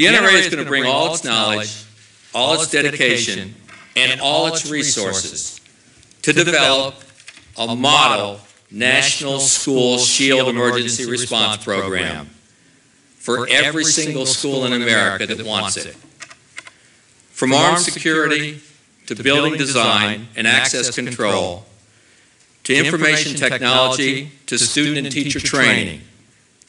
The NRA is going to bring all its knowledge, all its dedication, and all its resources to develop a model National School Shield Emergency Response Program for every single school in America that wants it. From armed security to building design and access control, to information technology to student and teacher training,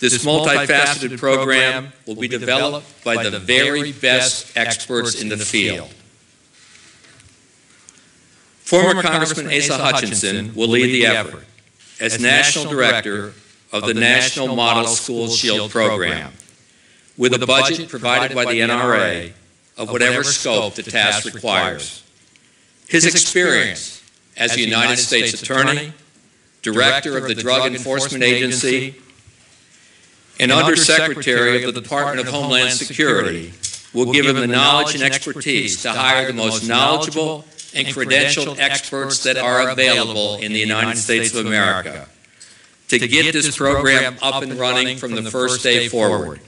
this multifaceted program will be developed by the very best experts in the field. Former Congressman Asa Hutchinson will lead the effort as National Director of the National Model School Shield Program, with a budget provided by the NRA of whatever scope the task requires. His experience as a United States Attorney, Director of the Drug Enforcement Agency, and Undersecretary of the Department of Homeland Security will give him the knowledge and expertise to hire the most knowledgeable and credentialed experts that are available in the United States of America. To get this program up and running from the first day forward.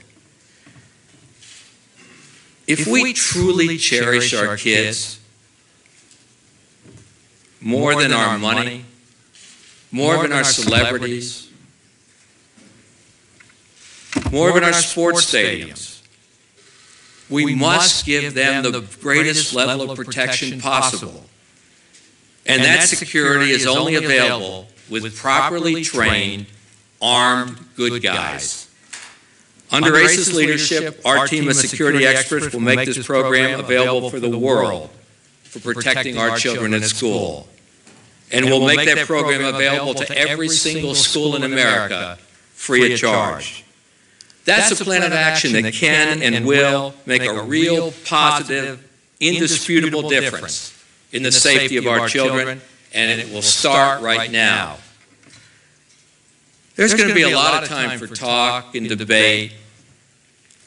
If we truly cherish our kids more than our money, more than our celebrities, more than our sports stadiums, we must give them the greatest level of protection possible. And that security is only available with properly trained, armed good guys. Under Asa's leadership, our team of security experts will make this program available for the world for protecting our children at school. And we'll make that program available to every single school in America free of charge. That's a plan of action that can and will make a real, positive, indisputable difference in the safety of our children, and it will start right now. There's going to be a lot of time for talk and debate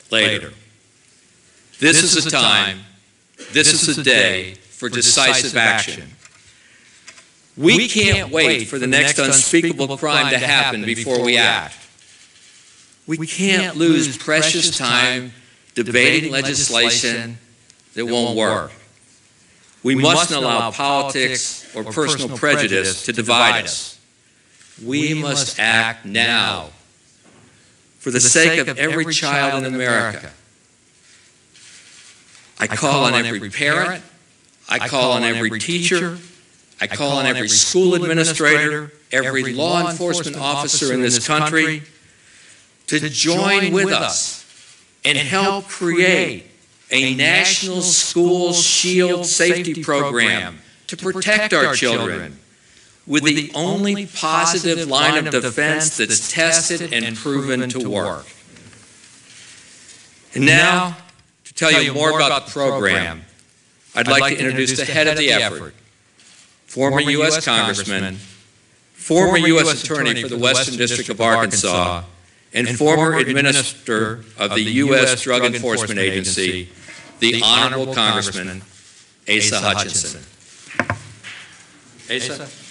later. This is a time, this is a day for decisive action. We can't wait for the next unspeakable crime to happen before we act. We can't lose precious time debating legislation that won't work. We mustn't allow politics or personal prejudice to divide us. We must act now. for the sake of every child in America. I call on every parent, I call on every teacher, I call on every school administrator, every law enforcement officer in this country to join with us and help create a national school shield safety program to protect our children with the only positive line of defense that's tested and proven to work. And now, to tell you more about the program, I'd like to introduce the head of the effort, former U.S. Congressman, former U.S. Attorney for the Western District of Arkansas, and former administrator of the U.S. Drug Enforcement Agency, the Honorable Congressman Asa Hutchinson. Asa?